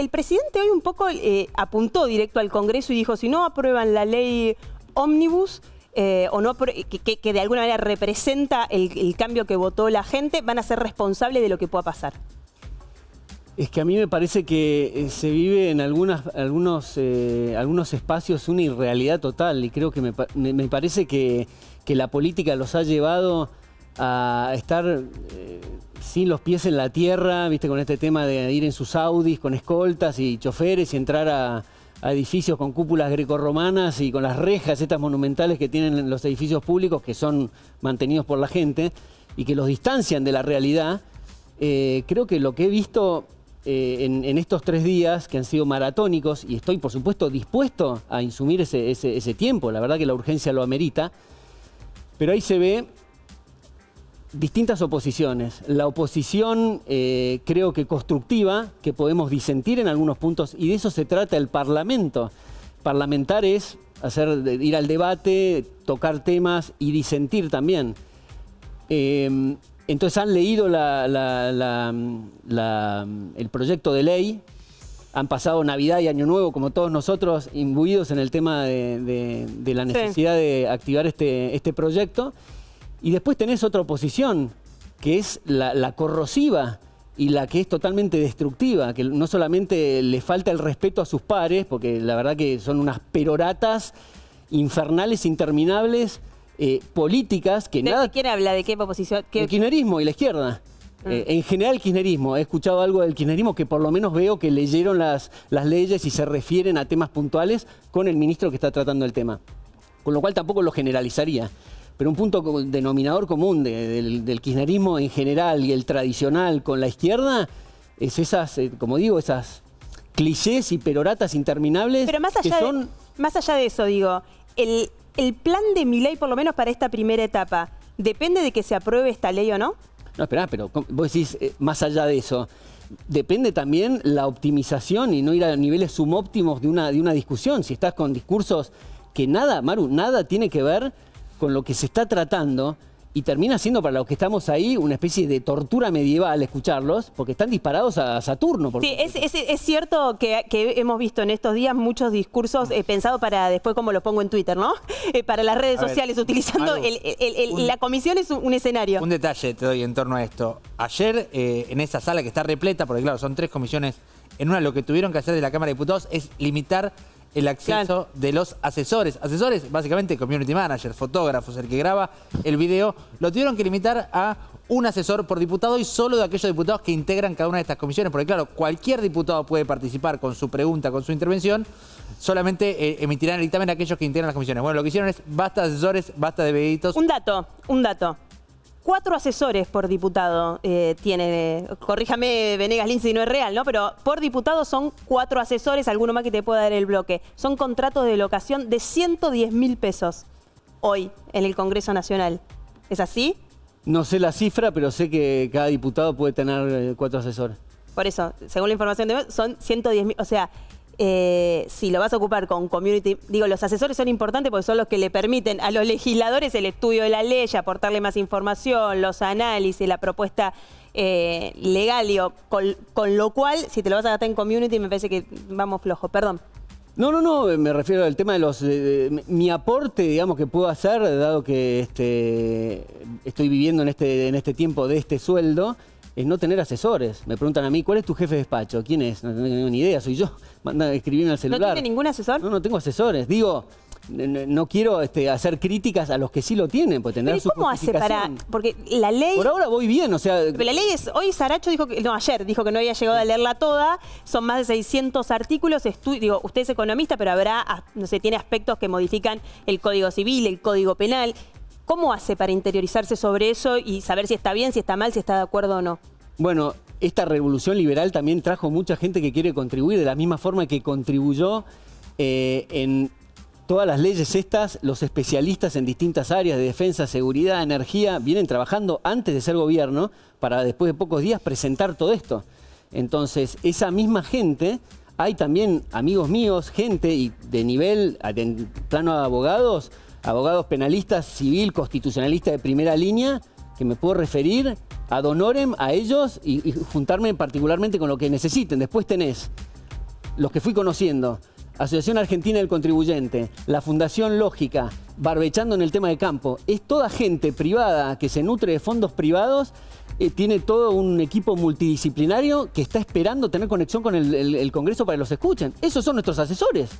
el presidente hoy un poco eh, apuntó directo al Congreso y dijo, si no aprueban la ley ómnibus, eh, o no que, de alguna manera representa el, cambio que votó la gente, van a ser responsables de lo que pueda pasar. Es que a mí me parece que eh, se vive en algunos, algunos espacios una irrealidad total y creo que me, parece que, la política los ha llevado a estar sin los pies en la tierra, viste, con este tema de ir en sus Audis con escoltas y choferes y entrar a, edificios con cúpulas grecorromanas y con las rejas estas monumentales que tienen los edificios públicos que son mantenidos por la gente y que los distancian de la realidad. Eh, creo que lo que he visto eh, en, estos tres días que han sido maratónicos, y estoy por supuesto dispuesto a insumir ese tiempo, la verdad que la urgencia lo amerita, pero ahí se ve distintas oposiciones. La oposición eh, creo que constructiva, que podemos disentir en algunos puntos, y de eso se trata el Parlamento. Parlamentar es hacer, ir al debate, tocar temas y disentir también. Em, entonces han leído el proyecto de ley, han pasado Navidad y Año Nuevo, como todos nosotros, imbuidos en el tema de, la necesidad de activar este, este proyecto. Y después tenés otra oposición, que es la, corrosiva y la que es totalmente destructiva, que no solamente le falta el respeto a sus pares, porque la verdad que son unas peroratas infernales, interminables, eh, políticas que ¿De, nada... quién habla? ¿De qué oposición? El kirchnerismo y la izquierda. Ah. Eh, en general el kirchnerismo. He escuchado algo del kirchnerismo que por lo menos veo que leyeron las, las leyes y se refieren a temas puntuales con el ministro que está tratando el tema. Con lo cual tampoco lo generalizaría pero un punto denominador común del, kirchnerismo en general y el tradicional con la izquierda es esas, eh, como digo, esas clichés y peroratas interminables pero más allá De, más allá de eso, digo, el, el plan de mi ley, por lo menos para esta primera etapa, ¿depende de que se apruebe esta ley o no? No, espera, pero vos decís, eh, más allá de eso, depende también la optimización y no ir a niveles subóptimos de una, de una discusión. Si estás con discursos que nada, Maru, nada tiene que ver con lo que se está tratando y termina siendo para los que estamos ahí una especie de tortura medieval escucharlos, porque están disparados a Saturno. Sí, es, cierto que, hemos visto en estos días muchos discursos eh, pensados para después, como lo pongo en Twitter, ¿no? Eh, para las redes sociales, utilizando la comisión es un, escenario. Un detalle te doy en torno a esto. Ayer, eh, en esa sala que está repleta, porque claro, son tres comisiones en una, lo que tuvieron que hacer de la Cámara de Diputados es limitar el acceso de los asesores. Asesores, básicamente community managers, fotógrafos, el que graba el video, lo tuvieron que limitar a un asesor por diputado y solo de aquellos diputados que integran cada una de estas comisiones, porque claro, cualquier diputado puede participar con su pregunta, con su intervención, solamente eh, emitirán el dictamen a aquellos que integran las comisiones. Bueno, lo que hicieron es basta de asesores, basta de veditos. Un dato, un dato cuatro asesores por diputado eh, tiene, corríjame Venegas Lin si no es real, ¿no? Pero por diputado son cuatro asesores, alguno más que te pueda dar el bloque. Son contratos de locación de 110 mil pesos hoy en el Congreso Nacional. ¿Es así? No sé la cifra, pero sé que cada diputado puede tener eh, cuatro asesores. Por eso, según la información de son 110 mil, o sea, eh, si lo vas a ocupar con community, digo, los asesores son importantes porque son los que le permiten a los legisladores el estudio de la ley, aportarle más información, los análisis, la propuesta eh, legal, digo, con, lo cual, si te lo vas a gastar en community, me parece que vamos flojo, perdón. No, no, no, me refiero al tema de los... mi aporte, digamos, que puedo hacer, dado que este, estoy viviendo en este, en este tiempo de este sueldo, es no tener asesores. Me preguntan a mí, ¿cuál es tu jefe de despacho? ¿Quién es? No tengo ni idea, soy yo. Manda escribirme al celular. ¿No tiene ningún asesor? No, no tengo asesores. Digo, no quiero este, hacer críticas a los que sí lo tienen, pues tener ¿Cómo hace para...? Porque la ley... Por ahora voy bien, o sea... Pero la ley es... Hoy Saracho dijo que... No, ayer dijo que no había llegado a leerla toda. Son más de 600 artículos. digo, usted es economista, pero habrá... No sé, tiene aspectos que modifican el Código Civil, el Código Penal. ¿Cómo hace para interiorizarse sobre eso y saber si está bien, si está mal, si está de acuerdo o no? Bueno, esta revolución liberal también trajo mucha gente que quiere contribuir, de la misma forma que contribuyó eh, en todas las leyes estas, los especialistas en distintas áreas de defensa, seguridad, energía, vienen trabajando antes de ser gobierno para después de pocos días presentar todo esto. Entonces, esa misma gente, hay también amigos míos, gente y de nivel, en plano de abogados, abogados penalistas, civil, constitucionalistas de primera línea, que me puedo referir ad honorem a ellos y, juntarme particularmente con lo que necesiten. Después tenés los que fui conociendo, Asociación Argentina del Contribuyente, la Fundación Lógica, barbechando en el tema de campo, es toda gente privada que se nutre de fondos privados, eh, tiene todo un equipo multidisciplinario que está esperando tener conexión con el- el Congreso para que los escuchen. Esos son nuestros asesores.